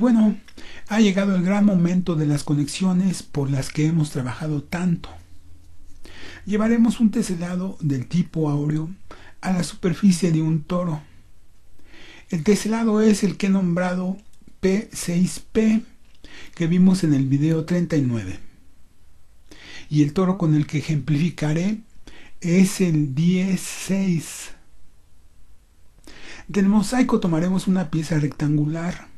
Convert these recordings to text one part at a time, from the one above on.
Bueno, ha llegado el gran momento de las conexiones por las que hemos trabajado tanto. Llevaremos un teselado del tipo áureo a la superficie de un toro. El teselado es el que he nombrado P6P que vimos en el video 39. Y el toro con el que ejemplificaré es el 16. Del mosaico tomaremos una pieza rectangular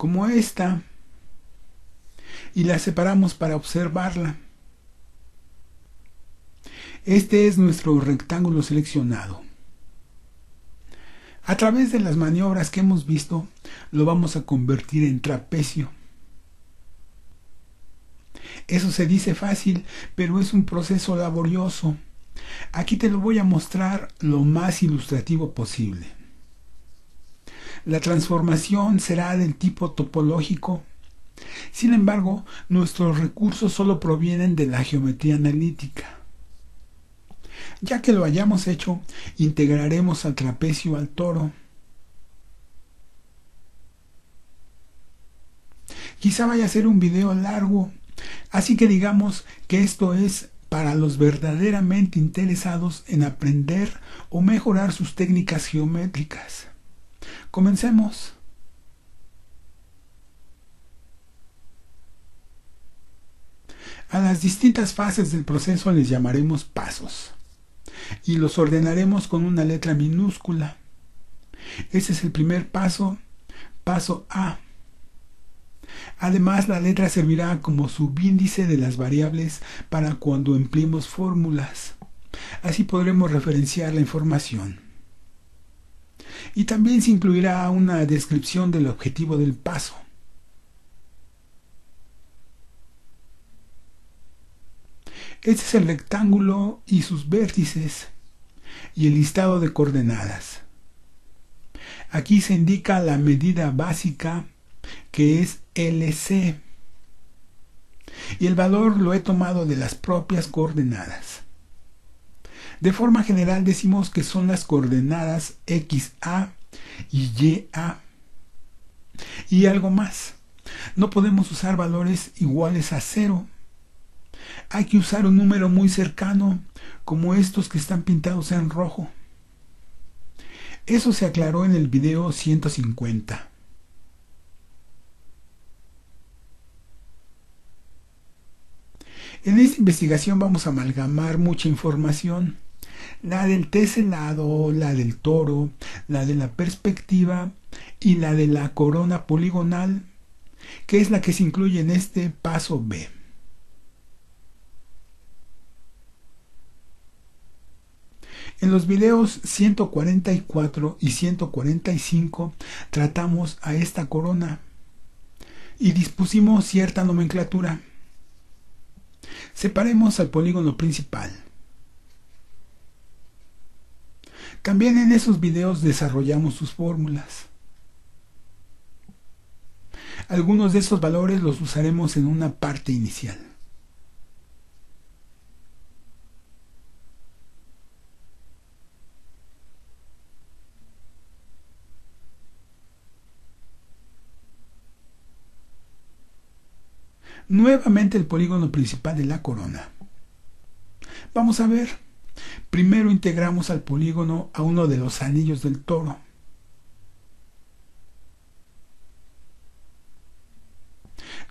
como esta y la separamos para observarla. Este es nuestro rectángulo seleccionado. A través de las maniobras que hemos visto, lo vamos a convertir en trapecio. Eso se dice fácil, pero es un proceso laborioso. Aquí te lo voy a mostrar lo más ilustrativo posible. La transformación será del tipo topológico. Sin embargo, nuestros recursos solo provienen de la geometría analítica. Ya que lo hayamos hecho, integraremos al trapecio al toro. Quizá vaya a ser un video largo, así que digamos que esto es para los verdaderamente interesados en aprender o mejorar sus técnicas geométricas. Comencemos. A las distintas fases del proceso les llamaremos pasos y los ordenaremos con una letra minúscula. Ese es el primer paso, paso A. Además, la letra servirá como subíndice de las variables para cuando empleemos fórmulas. Así podremos referenciar la información. Y también se incluirá una descripción del objetivo del paso. Este es el rectángulo y sus vértices y el listado de coordenadas. Aquí se indica la medida básica que es LC y el valor lo he tomado de las propias coordenadas. De forma general decimos que son las coordenadas XA y YA. Y algo más. No podemos usar valores iguales a cero hay que usar un número muy cercano, como estos que están pintados en rojo. Eso se aclaró en el video 150. En esta investigación vamos a amalgamar mucha información. La del teselado, la del toro, la de la perspectiva y la de la corona poligonal, que es la que se incluye en este paso B. En los videos 144 y 145 tratamos a esta corona y dispusimos cierta nomenclatura. Separemos al polígono principal. También en esos videos desarrollamos sus fórmulas. Algunos de esos valores los usaremos en una parte inicial. nuevamente el polígono principal de la corona. Vamos a ver. Primero integramos al polígono a uno de los anillos del toro.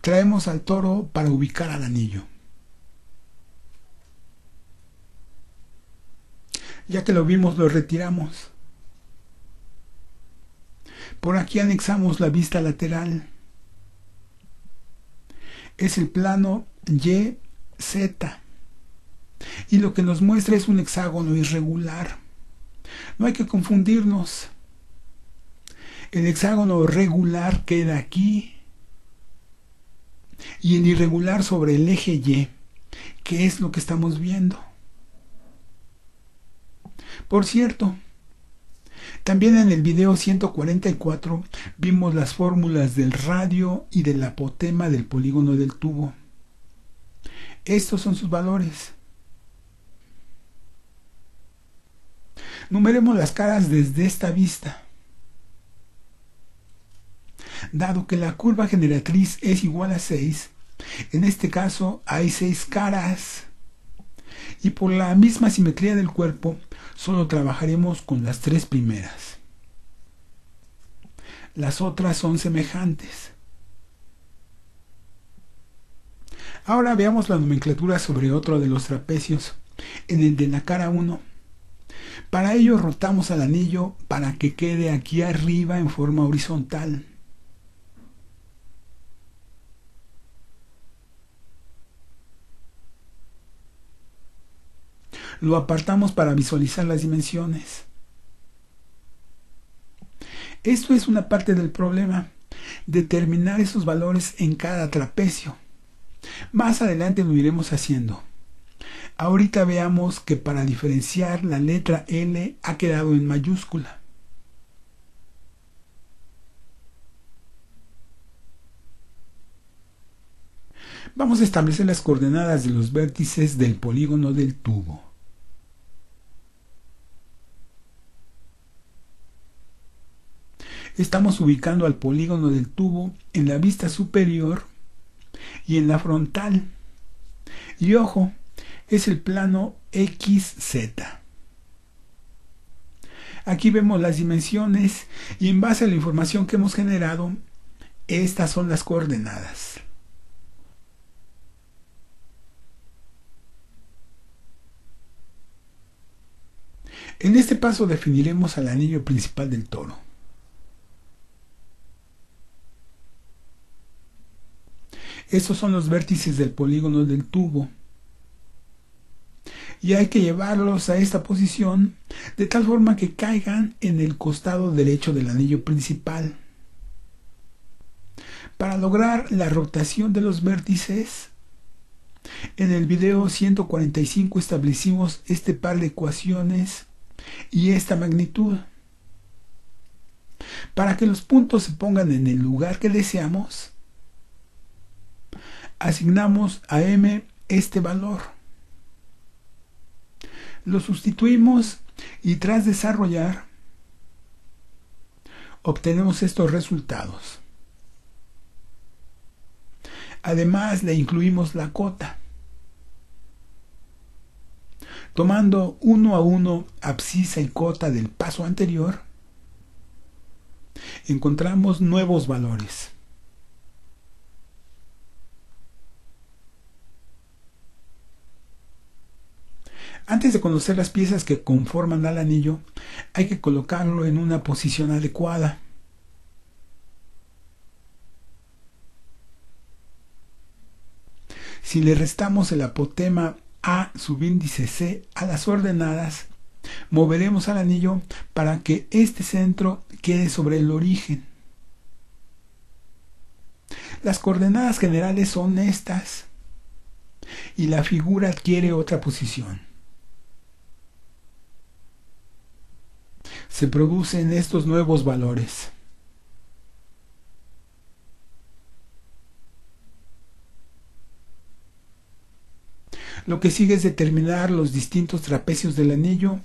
Traemos al toro para ubicar al anillo. Ya que lo vimos, lo retiramos. Por aquí anexamos la vista lateral es el plano YZ. Y lo que nos muestra es un hexágono irregular. No hay que confundirnos. El hexágono regular queda aquí y el irregular sobre el eje Y, que es lo que estamos viendo. Por cierto, también en el video 144 vimos las fórmulas del radio y del apotema del polígono del tubo. Estos son sus valores. Numeremos las caras desde esta vista. Dado que la curva generatriz es igual a 6, en este caso hay 6 caras. Y por la misma simetría del cuerpo, solo trabajaremos con las tres primeras. Las otras son semejantes. Ahora veamos la nomenclatura sobre otro de los trapecios, en el de la cara 1. Para ello rotamos al anillo para que quede aquí arriba en forma horizontal. Lo apartamos para visualizar las dimensiones. Esto es una parte del problema, determinar esos valores en cada trapecio. Más adelante lo iremos haciendo. Ahorita veamos que para diferenciar la letra L ha quedado en mayúscula. Vamos a establecer las coordenadas de los vértices del polígono del tubo. Estamos ubicando al polígono del tubo en la vista superior y en la frontal. Y ojo, es el plano XZ. Aquí vemos las dimensiones y en base a la información que hemos generado, estas son las coordenadas. En este paso definiremos al anillo principal del toro. Estos son los vértices del polígono del tubo. Y hay que llevarlos a esta posición de tal forma que caigan en el costado derecho del anillo principal. Para lograr la rotación de los vértices, en el video 145 establecimos este par de ecuaciones y esta magnitud. Para que los puntos se pongan en el lugar que deseamos, asignamos a m este valor. Lo sustituimos y tras desarrollar obtenemos estos resultados. Además le incluimos la cota. Tomando uno a uno abscisa y cota del paso anterior, encontramos nuevos valores. Antes de conocer las piezas que conforman al anillo, hay que colocarlo en una posición adecuada. Si le restamos el apotema A subíndice C a las ordenadas, moveremos al anillo para que este centro quede sobre el origen. Las coordenadas generales son estas y la figura adquiere otra posición. Se producen estos nuevos valores. Lo que sigue es determinar los distintos trapecios del anillo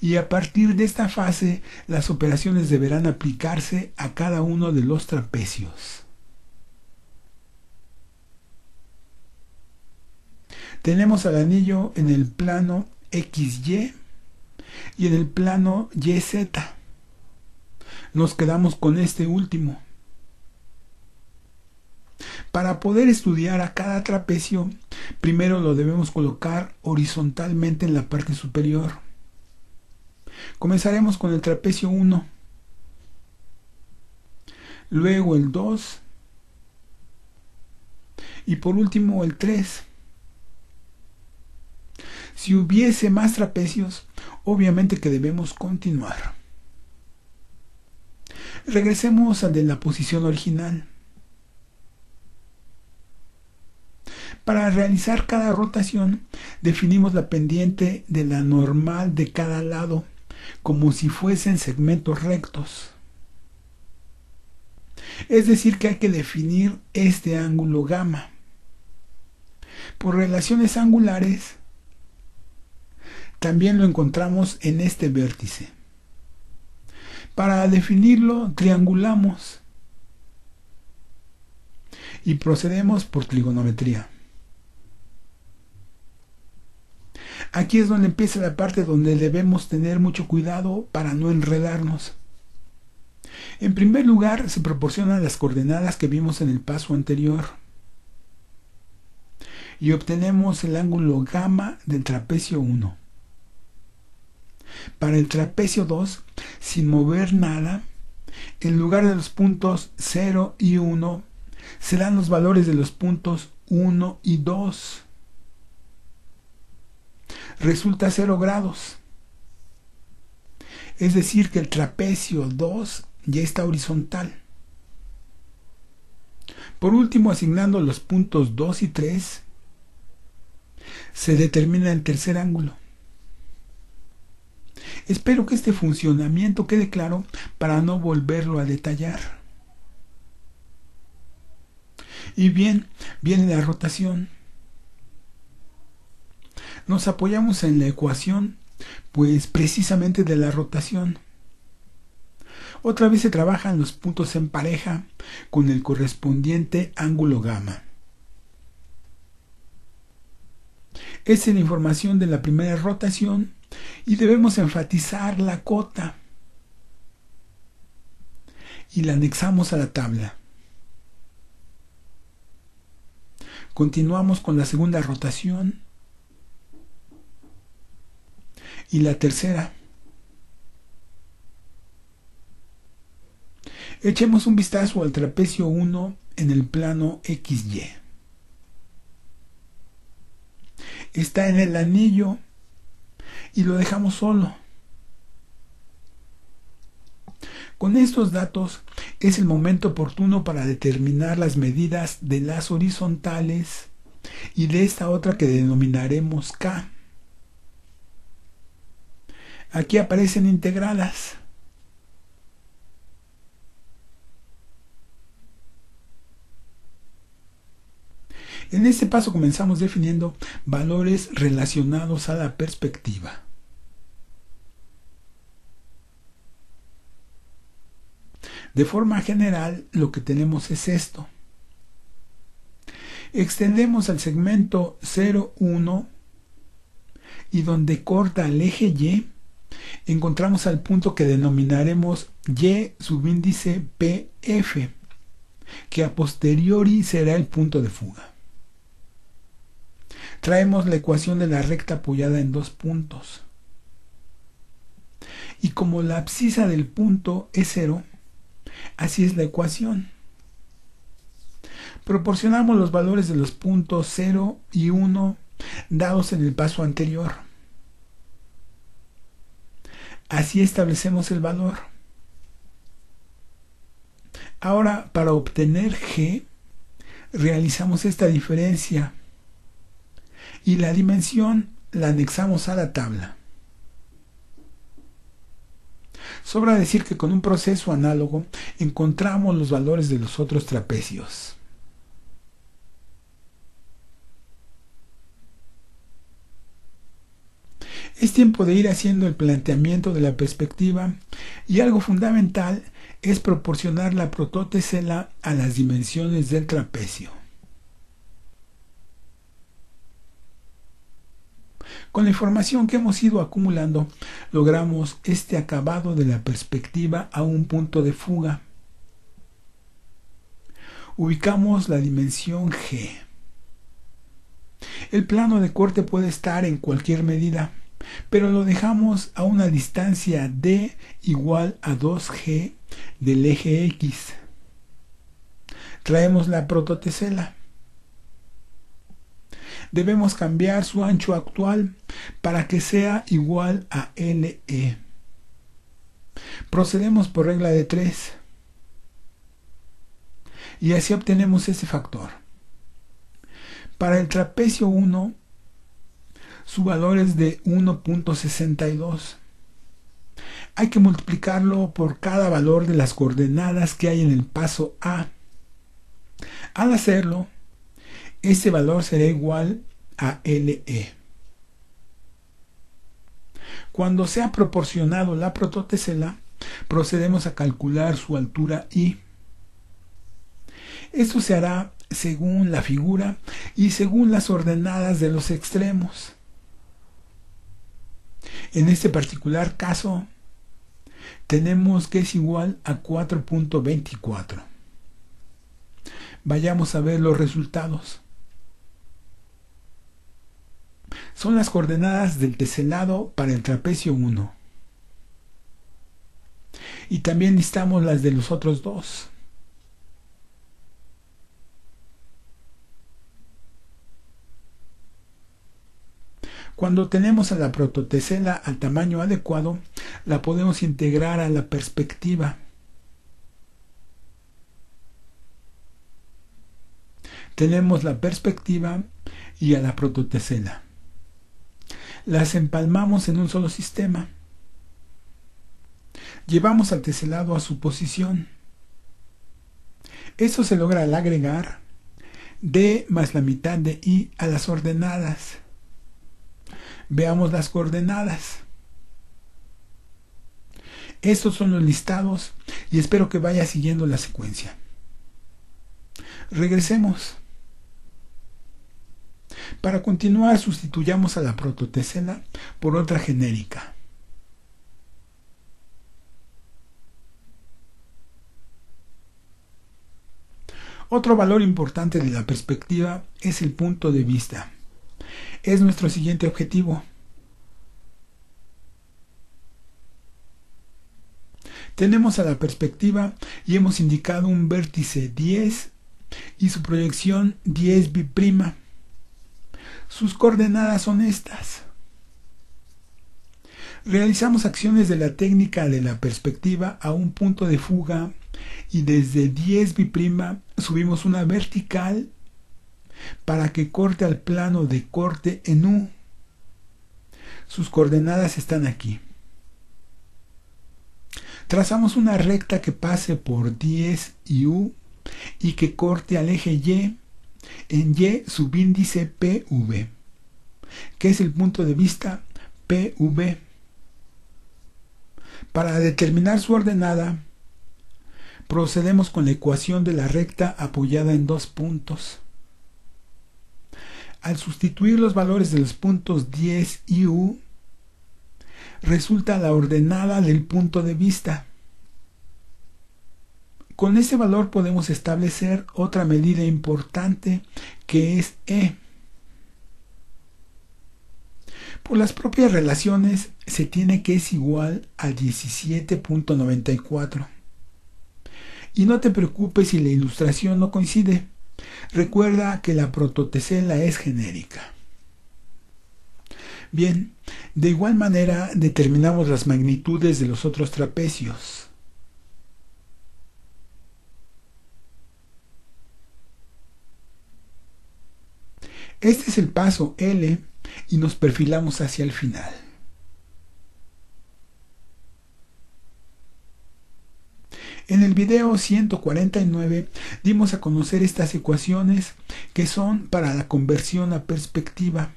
y a partir de esta fase las operaciones deberán aplicarse a cada uno de los trapecios. Tenemos al anillo en el plano XY y en el plano YZ. Nos quedamos con este último. Para poder estudiar a cada trapecio, primero lo debemos colocar horizontalmente en la parte superior. Comenzaremos con el trapecio 1, luego el 2 y por último el 3. Si hubiese más trapecios, obviamente que debemos continuar. Regresemos al de la posición original. Para realizar cada rotación, definimos la pendiente de la normal de cada lado, como si fuesen segmentos rectos. Es decir, que hay que definir este ángulo gamma. Por relaciones angulares, también lo encontramos en este vértice. Para definirlo, triangulamos. y procedemos por trigonometría. Aquí es donde empieza la parte donde debemos tener mucho cuidado para no enredarnos. En primer lugar, se proporcionan las coordenadas que vimos en el paso anterior. Y obtenemos el ángulo gamma del trapecio 1. Para el trapecio 2, sin mover nada, en lugar de los puntos 0 y 1, serán los valores de los puntos 1 y 2. Resulta 0 grados. Es decir, que el trapecio 2 ya está horizontal. Por último, asignando los puntos 2 y 3, se determina el tercer ángulo. Espero que este funcionamiento quede claro para no volverlo a detallar. Y bien, viene la rotación. Nos apoyamos en la ecuación, pues precisamente de la rotación. Otra vez se trabajan los puntos en pareja con el correspondiente ángulo gamma. Esta es la información de la primera rotación y debemos enfatizar la cota y la anexamos a la tabla. Continuamos con la segunda rotación y la tercera. Echemos un vistazo al trapecio 1 en el plano XY. Está en el anillo y lo dejamos solo. Con estos datos es el momento oportuno para determinar las medidas de las horizontales y de esta otra que denominaremos K. Aquí aparecen integradas. En este paso comenzamos definiendo valores relacionados a la perspectiva. De forma general, lo que tenemos es esto. Extendemos al segmento 0,1 y donde corta el eje Y, encontramos al punto que denominaremos Y subíndice PF, que a posteriori será el punto de fuga traemos la ecuación de la recta apoyada en dos puntos. Y como la abscisa del punto es cero, así es la ecuación. Proporcionamos los valores de los puntos 0 y 1 dados en el paso anterior. Así establecemos el valor. Ahora, para obtener g, realizamos esta diferencia y la dimensión la anexamos a la tabla. Sobra decir que con un proceso análogo encontramos los valores de los otros trapecios. Es tiempo de ir haciendo el planteamiento de la perspectiva y algo fundamental es proporcionar la prototesela a las dimensiones del trapecio. Con la información que hemos ido acumulando, logramos este acabado de la perspectiva a un punto de fuga. Ubicamos la dimensión G. El plano de corte puede estar en cualquier medida, pero lo dejamos a una distancia d igual a 2g del eje X. Traemos la prototesela debemos cambiar su ancho actual para que sea igual a LE. Procedemos por regla de 3 y así obtenemos ese factor. Para el trapecio 1, su valor es de 1.62. Hay que multiplicarlo por cada valor de las coordenadas que hay en el paso A. Al hacerlo, ese valor será igual a LE. Cuando se ha proporcionado la prototesela, procedemos a calcular su altura I. Esto se hará según la figura y según las ordenadas de los extremos. En este particular caso, tenemos que es igual a 4.24. Vayamos a ver los resultados. Son las coordenadas del teselado para el trapecio 1. Y también listamos las de los otros dos. Cuando tenemos a la prototesela al tamaño adecuado, la podemos integrar a la perspectiva. Tenemos la perspectiva y a la prototesela. Las empalmamos en un solo sistema. Llevamos al teselado a su posición. Eso se logra al agregar d más la mitad de i a las ordenadas. Veamos las coordenadas. Estos son los listados y espero que vaya siguiendo la secuencia. Regresemos. Para continuar sustituyamos a la prototesela por otra genérica. Otro valor importante de la perspectiva es el punto de vista es nuestro siguiente objetivo. Tenemos a la perspectiva y hemos indicado un vértice 10 y su proyección 10 biprima. Sus coordenadas son estas. Realizamos acciones de la técnica de la perspectiva a un punto de fuga y desde 10 biprima subimos una vertical para que corte al plano de corte en U. Sus coordenadas están aquí. Trazamos una recta que pase por 10 y U y que corte al eje Y en Y subíndice PV, que es el punto de vista PV. Para determinar su ordenada, procedemos con la ecuación de la recta apoyada en dos puntos. Al sustituir los valores de los puntos 10 y U, resulta la ordenada del punto de vista. Con ese valor podemos establecer otra medida importante que es E. Por las propias relaciones se tiene que es igual a 17.94. Y no te preocupes si la ilustración no coincide. Recuerda que la prototesela es genérica. Bien, de igual manera determinamos las magnitudes de los otros trapecios. Este es el paso L y nos perfilamos hacia el final. En el video 149 dimos a conocer estas ecuaciones que son para la conversión a perspectiva.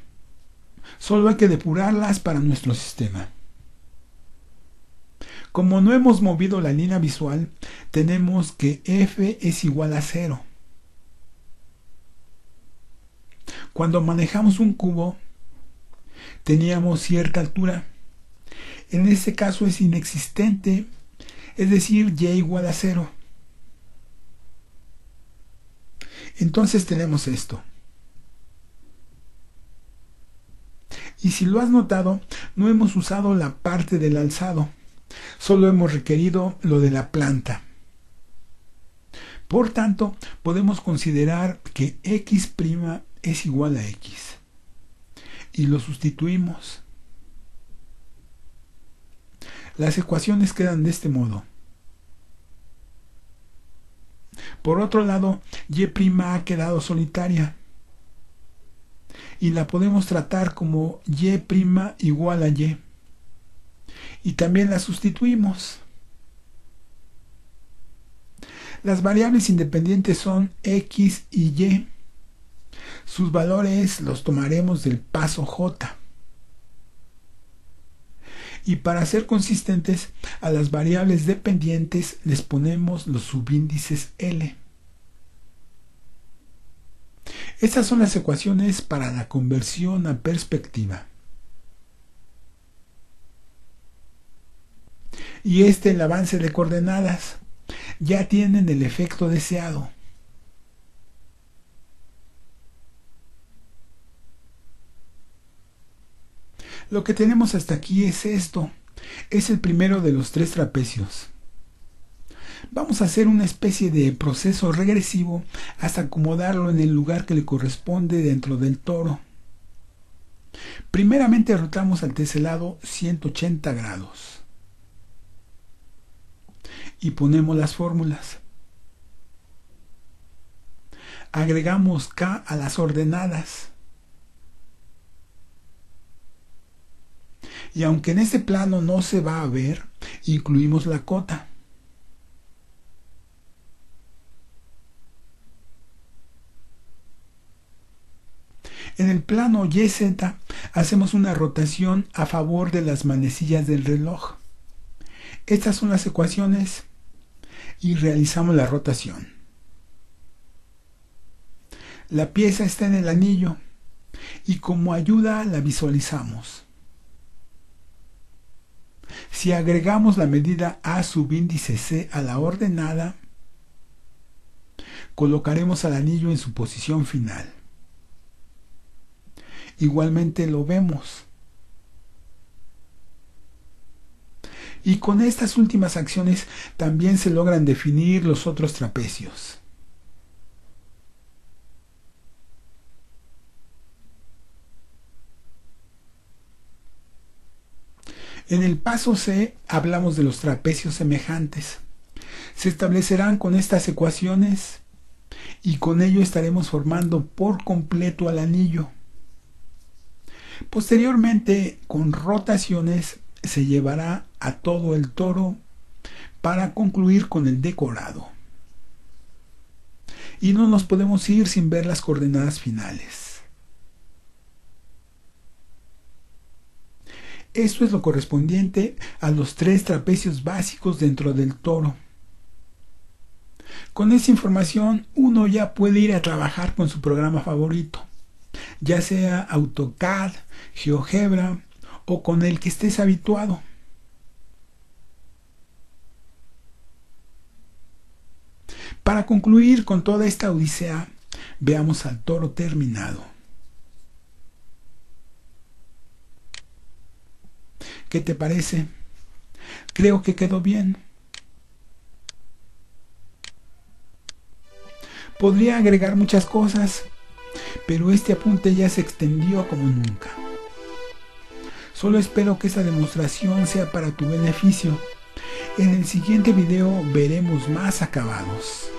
Solo hay que depurarlas para nuestro sistema. Como no hemos movido la línea visual, tenemos que f es igual a cero. Cuando manejamos un cubo, teníamos cierta altura. En este caso es inexistente es decir, y igual a cero. Entonces tenemos esto. Y si lo has notado, no hemos usado la parte del alzado, solo hemos requerido lo de la planta. Por tanto, podemos considerar que x' es igual a x. Y lo sustituimos. Las ecuaciones quedan de este modo. Por otro lado, y' ha quedado solitaria y la podemos tratar como y' igual a y. Y también la sustituimos. Las variables independientes son x y y. Sus valores los tomaremos del paso j y para ser consistentes a las variables dependientes les ponemos los subíndices L. Estas son las ecuaciones para la conversión a perspectiva. Y este el avance de coordenadas. Ya tienen el efecto deseado. Lo que tenemos hasta aquí es esto. Es el primero de los tres trapecios. Vamos a hacer una especie de proceso regresivo hasta acomodarlo en el lugar que le corresponde dentro del toro. Primeramente rotamos al teselado 180 grados y ponemos las fórmulas. Agregamos K a las ordenadas. Y aunque en este plano no se va a ver, incluimos la cota. En el plano YZ hacemos una rotación a favor de las manecillas del reloj. Estas son las ecuaciones y realizamos la rotación. La pieza está en el anillo y como ayuda la visualizamos. Si agregamos la medida A subíndice C a la ordenada, colocaremos al anillo en su posición final. Igualmente lo vemos. Y con estas últimas acciones también se logran definir los otros trapecios. En el paso C hablamos de los trapecios semejantes. Se establecerán con estas ecuaciones y con ello estaremos formando por completo al anillo. Posteriormente, con rotaciones, se llevará a todo el toro para concluir con el decorado. Y no nos podemos ir sin ver las coordenadas finales. Esto es lo correspondiente a los tres trapecios básicos dentro del toro. Con esa información uno ya puede ir a trabajar con su programa favorito, ya sea AutoCAD, GeoGebra o con el que estés habituado. Para concluir con toda esta odisea, veamos al toro terminado. ¿Qué te parece? Creo que quedó bien. Podría agregar muchas cosas, pero este apunte ya se extendió como nunca. Solo espero que esta demostración sea para tu beneficio. En el siguiente video veremos más acabados.